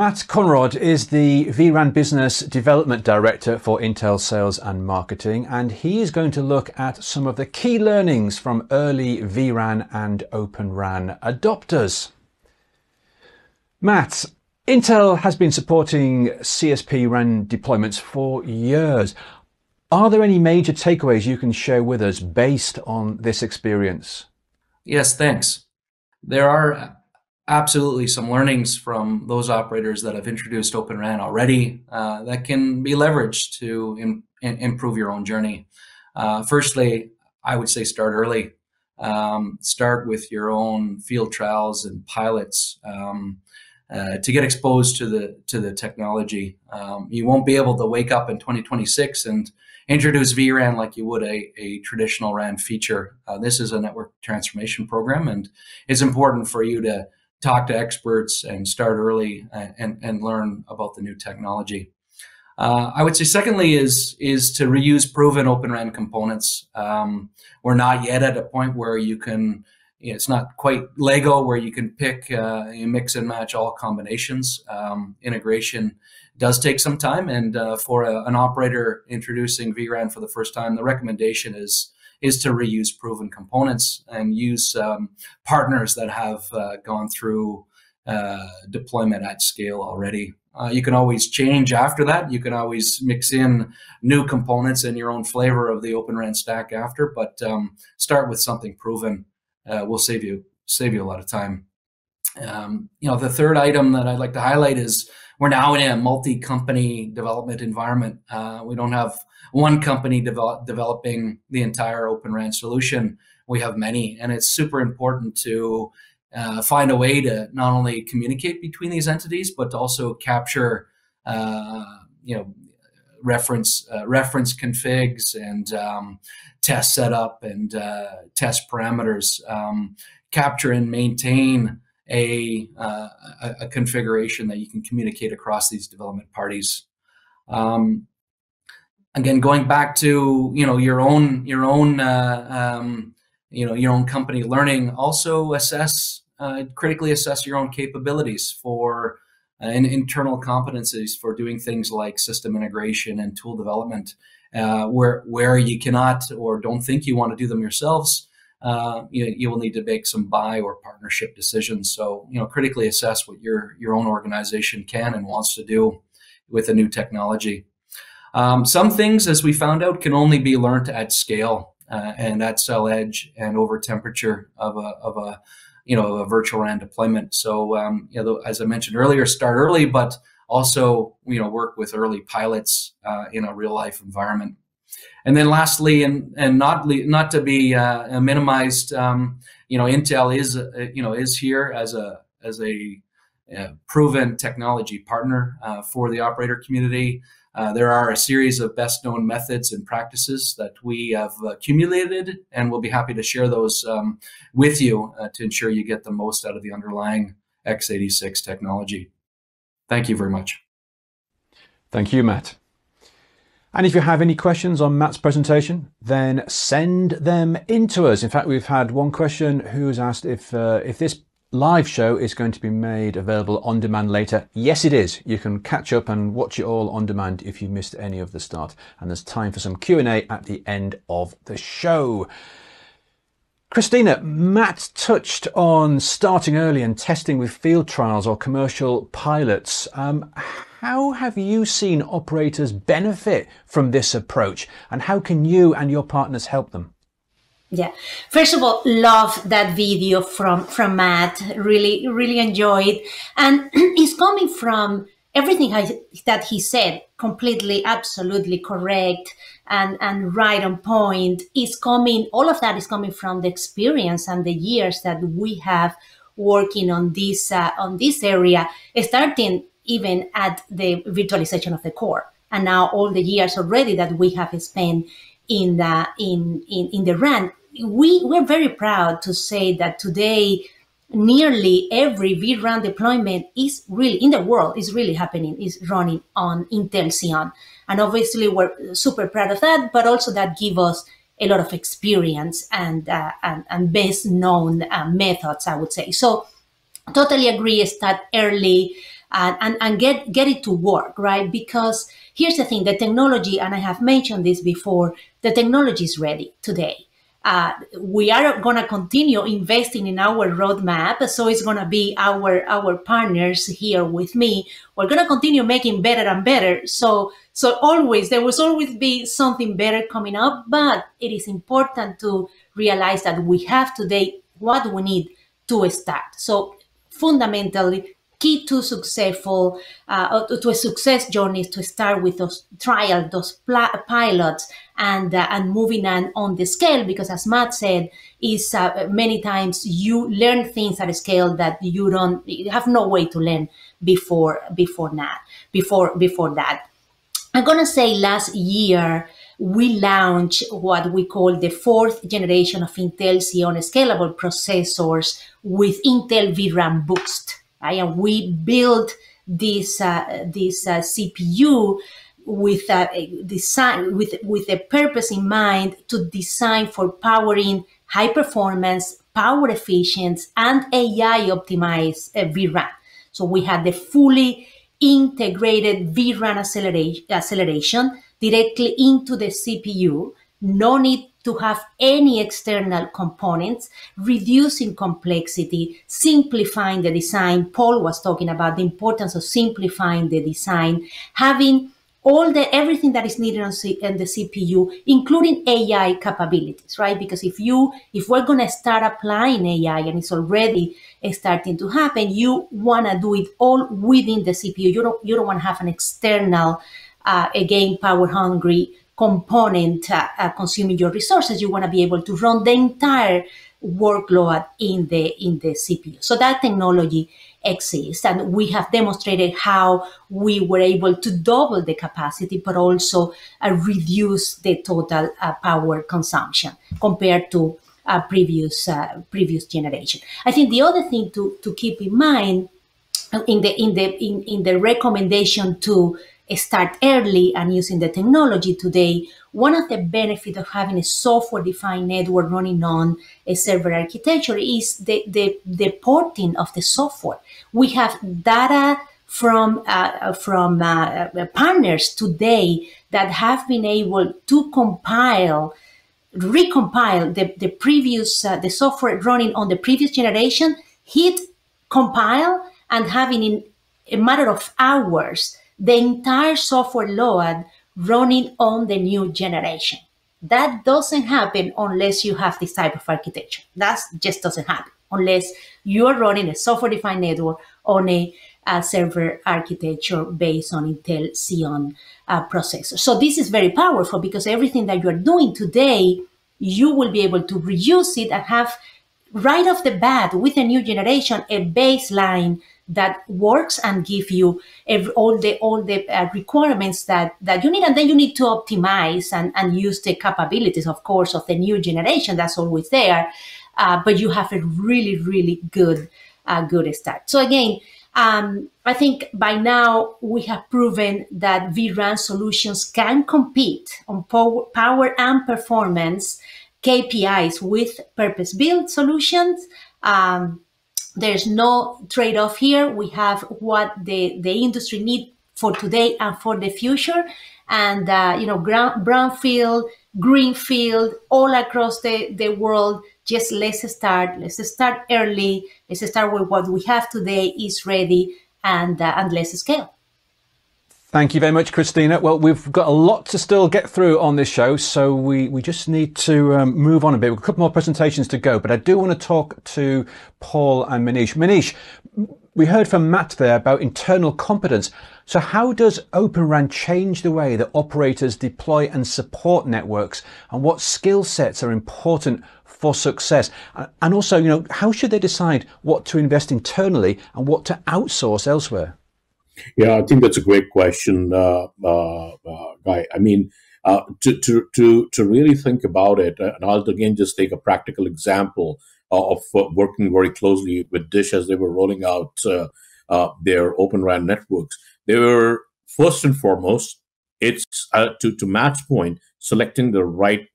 Matt Conrod is the vRAN Business Development Director for Intel Sales and Marketing, and he is going to look at some of the key learnings from early vRAN and Open RAN adopters. Matt, Intel has been supporting CSP RAN deployments for years. Are there any major takeaways you can share with us based on this experience? Yes, thanks. There are absolutely some learnings from those operators that have introduced Open RAN already uh, that can be leveraged to in, improve your own journey. Uh, firstly, I would say start early. Um, start with your own field trials and pilots um, uh, to get exposed to the to the technology. Um, you won't be able to wake up in 2026 and introduce vRAN like you would a, a traditional RAN feature. Uh, this is a network transformation program, and it's important for you to talk to experts and start early and, and, and learn about the new technology. Uh, I would say, secondly, is is to reuse proven Open RAN components. Um, we're not yet at a point where you can. You know, it's not quite Lego where you can pick, uh, mix and match all combinations. Um, integration does take some time, and uh, for a, an operator introducing vRAN for the first time, the recommendation is is to reuse proven components and use um, partners that have uh, gone through uh, deployment at scale already. Uh, you can always change after that. You can always mix in new components and your own flavor of the Open RAN stack after, but um, start with something proven. Uh, will save you save you a lot of time. Um, you know, the third item that I'd like to highlight is we're now in a multi-company development environment. Uh, we don't have one company develop, developing the entire Open RAN solution. We have many, and it's super important to uh, find a way to not only communicate between these entities, but to also capture, uh, you know, reference uh, reference configs and um, test setup and uh, test parameters. Um, capture and maintain a, uh, a, configuration that you can communicate across these development parties. Um, again, going back to you know your own your own uh, um, you know your own company learning, also assess uh, critically assess your own capabilities for uh, and internal competencies for doing things like system integration and tool development. Uh, where where you cannot or don't think you want to do them yourselves, uh, you, you will need to make some buy or partnership decisions. So, you know, critically assess what your your own organization can and wants to do with a new technology. Um, some things, as we found out, can only be learned at scale uh, and at cell edge and over temperature of a of a you know a virtual RAN deployment. So, um, you know, as I mentioned earlier, start early, but also you know work with early pilots uh, in a real life environment. And then lastly, and and not not to be uh, minimized, um, you know, Intel is uh, you know is here as a as a, a proven technology partner uh, for the operator community. Uh, there are a series of best known methods and practices that we have accumulated, and we'll be happy to share those um, with you uh, to ensure you get the most out of the underlying x86 technology. Thank you very much. Thank you, Matt. And if you have any questions on Matt's presentation, then send them in to us. In fact, we've had one question who has asked if uh, if this live show is going to be made available on demand later. Yes, it is. You can catch up and watch it all on demand if you missed any of the start. And there's time for some Q&A at the end of the show. Cristina, Matt touched on starting early and testing with field trials or commercial pilots. Um, how have you seen operators benefit from this approach and how can you and your partners help them? Yeah. First of all, love that video from, from Matt. Really, really enjoyed. And it's coming from everything I, that he said, completely, absolutely correct and, and right on point. Is coming, all of that is coming from the experience and the years that we have working on this, uh, on this area, starting even at the virtualization of the core. And now all the years already that we have spent in the in, in, in the RAN, we, we're very proud to say that today nearly every vRAN deployment is really in the world is really happening, is running on Intel Xeon. And obviously we're super proud of that, but also that give us a lot of experience and, uh, and, and best known uh, methods, I would say. So totally agree, start early, and, and, and get, get it to work, right? Because here's the thing, the technology, and I have mentioned this before, the technology is ready today. Uh, we are going to continue investing in our roadmap. So it's going to be our our partners here with me. We're going to continue making better and better. So so always there will always be something better coming up. But it is important to realize that we have today what we need to start. So fundamentally, key to successful uh, to a success journey is to start with those trials, those pl- pilots, and uh, and moving on on the scale. Because as Matt said, is uh, many times you learn things at a scale that you don't you have no way to learn before before that before before that. I'm gonna say last year we launched what we call the fourth generation of Intel Xeon scalable processors with Intel vRAN Boost. Right? And we built this uh, this uh, CPU with a uh, design with with a purpose in mind to design for powering high performance, power efficient, and AI optimized uh, vRAN. So we had the fully integrated vRAN accelera- acceleration directly into the CPU. No need to have any external components, reducing complexity, simplifying the design. Paul was talking about the importance of simplifying the design, having all the everything that is needed on, C, the CPU, including AI capabilities, right? Because if you if we're gonna start applying AI and it's already starting to happen, you wanna do it all within the CPU. You don't you don't want to have an external, uh, again, power hungry component uh, uh, consuming your resources, you want to be able to run the entire workload in the in the CPU. So that technology exists, and we have demonstrated how we were able to double the capacity, but also uh, reduce the total uh, power consumption compared to uh, previous uh, previous generation. I think the other thing to to keep in mind in the in the in, in the recommendation to start early and using the technology today, one of the benefits of having a software defined network running on a server architecture is the, the, the porting of the software. We have data from uh, from uh, partners today that have been able to compile recompile the, the previous uh, the software running on the previous generation hit compile and having in a matter of hours the entire software load running on the new generation. That doesn't happen unless you have this type of architecture. That just doesn't happen unless you are running a software defined network on a, a, server architecture based on Intel Xeon uh, processor. So this is very powerful because everything that you're doing today, you will be able to reuse it and have right off the bat with a new generation a baseline that works and give you every, all the all the uh, requirements that that you need. And then you need to optimize and, and use the capabilities of course of the new generation that's always there. Uh, but you have a really really good uh, good start. So again um, I think by now we have proven that vRAN solutions can compete on power, power and performance KPIs with purpose-built solutions. Um, there's no trade-off here. We have what the, the industry need for today and for the future. And, uh, you know, ground, brownfield, greenfield, all across the, the world, just let's start. Let's start early. Let's start with what we have today is ready and, uh, and let's scale. Thank you very much, Cristina. Well, we've got a lot to still get through on this show, so we, we just need to um, move on a bit. We've got a couple more presentations to go, but I do want to talk to Paul and Manish. Manish, we heard from Matt there about internal competence. So how does Open RAN change the way that operators deploy and support networks, and what skill sets are important for success? And also, you know, how should they decide what to invest internally and what to outsource elsewhere? Yeah, I think that's a great question, uh, uh, uh, Guy. I mean, uh, to, to, to, to really think about it, uh, and I'll again just take a practical example of working very closely with Dish as they were rolling out their Open RAN networks. They were first and foremost, it's to, to Matt's point, selecting the right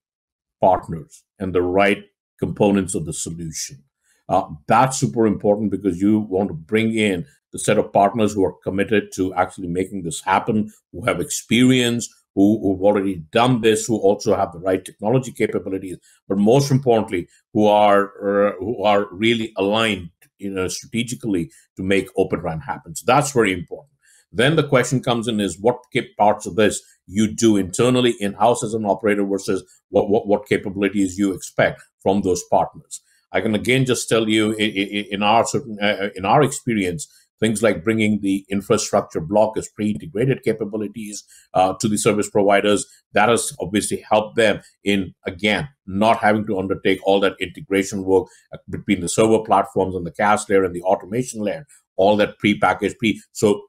partners and the right components of the solution. Uh, that's super important because you want to bring in the set of partners who are committed to actually making this happen, who have experience, who, who've already done this, who also have the right technology capabilities, but most importantly, who are uh, who are really aligned, you know, strategically to make Open RAN happen. So that's very important. Then the question comes in is what parts of this you do internally in house as an operator versus what, what, what capabilities you expect from those partners. I can again just tell you in, our certain uh, in our experience, things like bringing the infrastructure block as pre-integrated capabilities uh, to the service providers that has obviously helped them in again not having to undertake all that integration work uh, between the server platforms and the CaaS layer and the automation layer all that pre-packaged pre so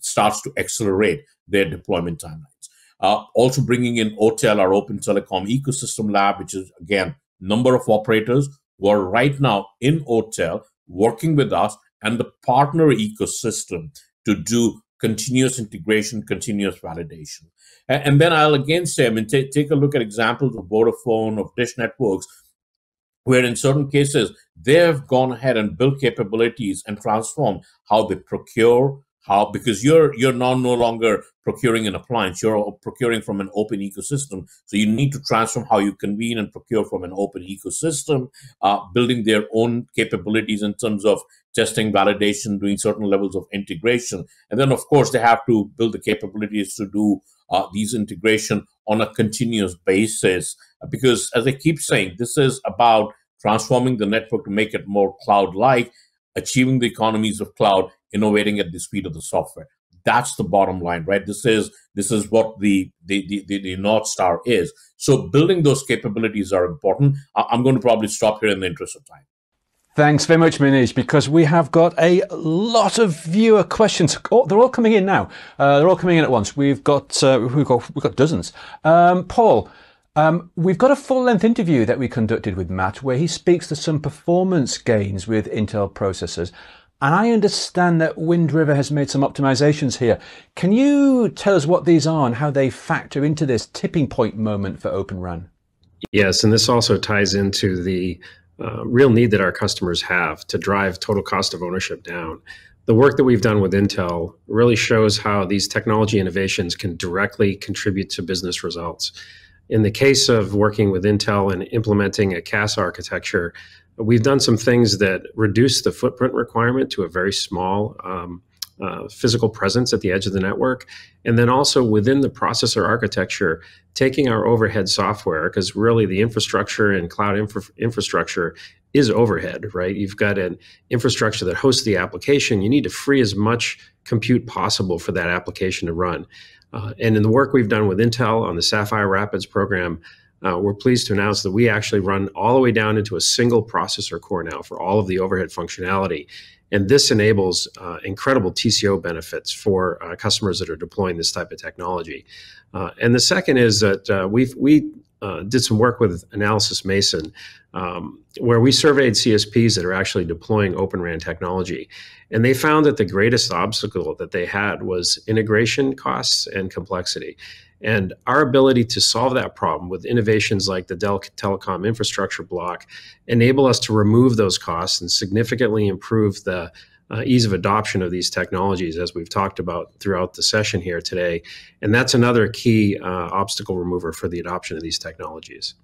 starts to accelerate their deployment timelines. Uh, also bringing in OTEL, our Open Telecom Ecosystem Lab, which is again number of operators who are right now in OTEL working with us and the partner ecosystem to do continuous integration, continuous validation. And, and then I'll again say, I mean, t- take a look at examples of Vodafone, of Dish Networks, where in certain cases they have gone ahead and built capabilities and transformed how they procure, how? Because you're you're now no longer procuring an appliance. You're procuring from an open ecosystem. So you need to transform how you convene and procure from an open ecosystem uh, building their own capabilities in terms of testing validation doing certain levels of integration. And then of course they have to build the capabilities to do uh, these integration on a continuous basis. Because as i keep saying this is about transforming the network to make it more cloud like achieving the economies of cloud innovating at the speed of the software. That's the bottom line, right? This is this is what the the, the, the, North Star is. So building those capabilities are important. I'm going to probably stop here in the interest of time. Thanks very much, Manish, because we have got a lot of viewer questions. Oh, they're all coming in now. Uh, they're all coming in at once. We've got uh, we've got we've got dozens. Um, Paul, um, we've got a full length interview that we conducted with Matt where he speaks to some performance gains with Intel processors. And I understand that Wind River has made some optimizations here. Can you tell us what these are and how they factor into this tipping point moment for Open RAN? Yes, and this also ties into the uh, real need that our customers have to drive total cost of ownership down. The work that we've done with Intel really shows how these technology innovations can directly contribute to business results. In the case of working with Intel and implementing a CaaS architecture, We've done some things that reduce the footprint requirement to a very small um, uh, physical presence at the edge of the network. And then also within the processor architecture, taking our overhead software, because really the infrastructure and cloud infra- infrastructure is overhead, right? You've got an infrastructure that hosts the application. You need to free as much compute possible for that application to run. Uh, and in the work we've done with Intel on the Sapphire Rapids program, uh, we're pleased to announce that we actually run all the way down into a single processor core now for all of the overhead functionality. And this enables uh, incredible TCO benefits for uh, customers that are deploying this type of technology. Uh, and the second is that uh, we've, we uh, did some work with Analysys Mason, um, where we surveyed CSPs that are actually deploying Open RAN technology. And they found that the greatest obstacle that they had was integration costs and complexity. And our ability to solve that problem with innovations like the Dell Telecom infrastructure block enable us to remove those costs and significantly improve the uh, ease of adoption of these technologies, as we've talked about throughout the session here today. And that's another key uh, obstacle remover for the adoption of these technologies.